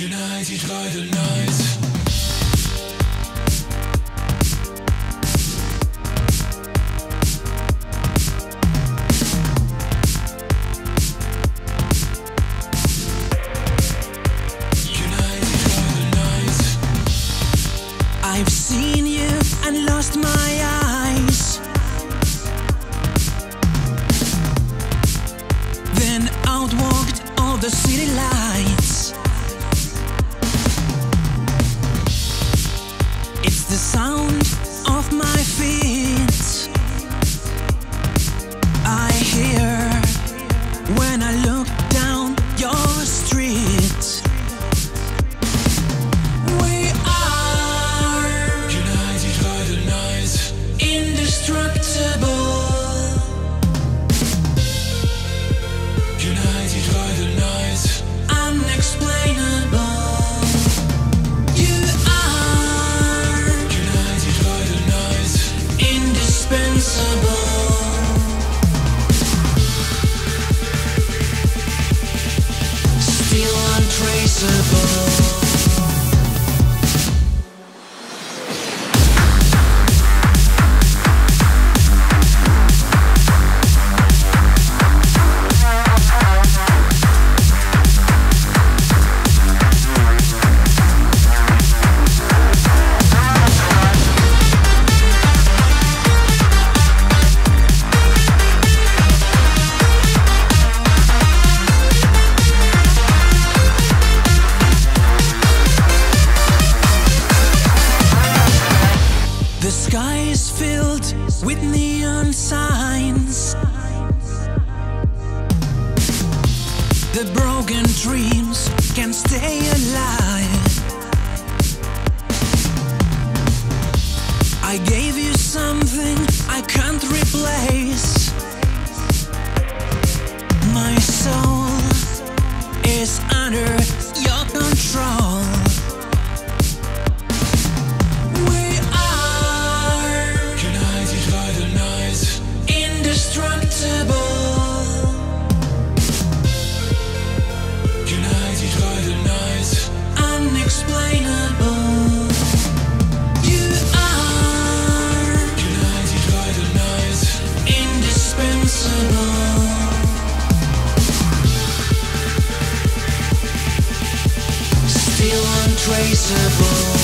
United by the night. I've seen you and lost my eyes. Then outwalked all the city lights. I look untraceable. With neon signs. The broken dreams can stay alive. I gave you something I can't replace. My soul is under Still untraceable.